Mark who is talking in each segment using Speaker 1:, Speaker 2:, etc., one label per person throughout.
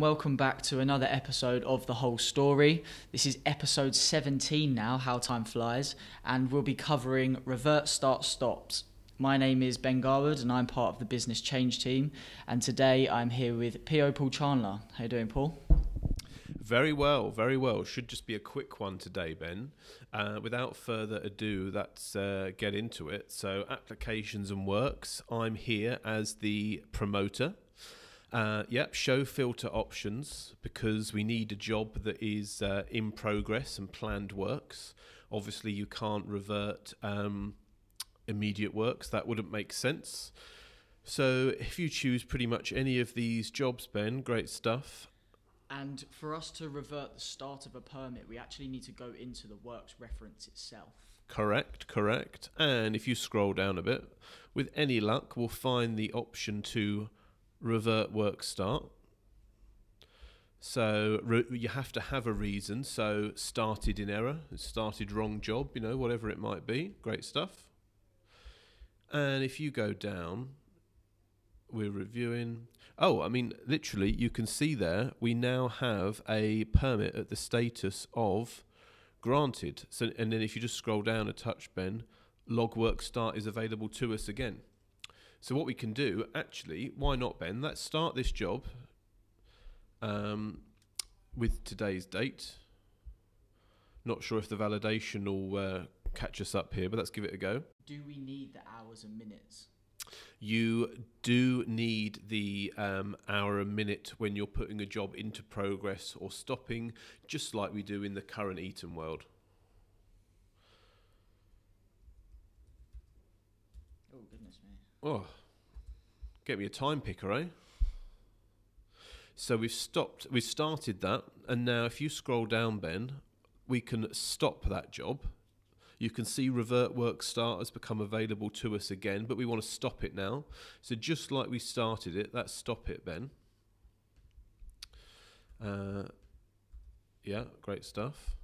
Speaker 1: Welcome back to another episode of The Hole Story. This is episode 17 now, how time flies, and we'll be covering revert start stops. My name is Ben Garwood and I'm part of the business change team. And today I'm here with PO Paul Chandler. How you doing, Paul?
Speaker 2: Very well, very well. Should just be a quick one today, Ben. Uh, without further ado, let's uh, get into it. So, applications and works. I'm here as the promoter. Uh, yep, show filter options because we need a job that is uh, in progress and planned works. Obviously, you can't revert um, immediate works, that wouldn't make sense. So, if you choose pretty much any of these jobs, Ben, great stuff.
Speaker 1: And for us to revert the start of a permit, we actually need to go into the works reference itself.
Speaker 2: Correct, correct. And if you scroll down a bit, with any luck, we'll find the option to revert work start. So re- you have to have a reason. So started in error, started wrong job, you know, whatever it might be. Great stuff. And if you go down, we're reviewing. Oh, I mean, literally, you can see there we now have a permit at the status of granted. So, and then if you just scroll down a touch, Ben, log work start is available to us again. So what we can do, actually, why not, Ben? Let's start this job um, with today's date. Not sure if the validation will uh, catch us up here, but let's give it a go.
Speaker 1: Do we need the hours and minutes?
Speaker 2: You do need the um, hour a minute when you're putting a job into progress or stopping, just like we do in the current EToN world.
Speaker 1: Goodness me.
Speaker 2: Oh, get me a time picker, eh? So we've stopped, we've started that, and now if you scroll down, Ben, we can stop that job. You can see revert work start has become available to us again, but we want to stop it now. So just like we started it, let's stop it, Ben. Uh, yeah, great stuff.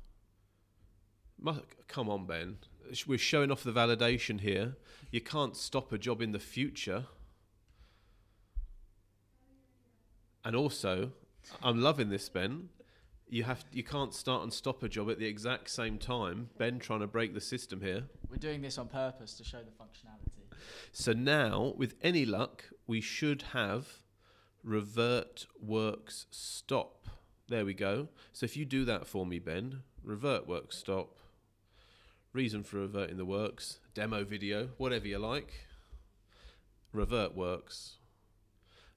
Speaker 2: Come on, Ben. We're showing off the validation here. You can't stop a job in the future. And also, I'm loving this, Ben. You have you can't start and stop a job at the exact same time. Ben trying to break the system here.
Speaker 1: We're doing this on purpose to show the functionality.
Speaker 2: So now, with any luck, we should have revert works stop. There we go. So if you do that for me, Ben, revert works stop. Reason for reverting the works, demo video, whatever you like. Revert works.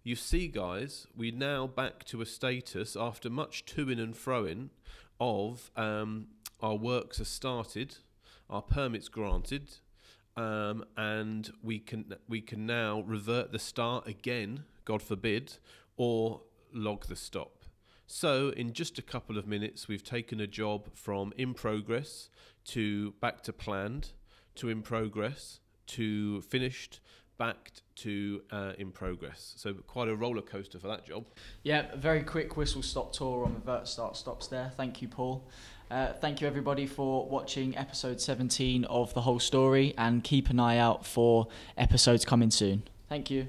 Speaker 2: You see, guys, we're now back to a status after much toing and froing of um, our works are started, our permits granted, um, and we can we can now revert the start again, God forbid, or log the stop. So in just a couple of minutes, we've taken a job from in progress to back to planned, to in progress, to finished, back to uh, in progress. So quite a roller coaster for that job.
Speaker 1: Yeah, a very quick whistle stop tour on revert start stops there. Thank you, Paul. Uh, thank you, everybody, for watching episode 17 of The Hole Story, and keep an eye out for episodes coming soon. Thank you.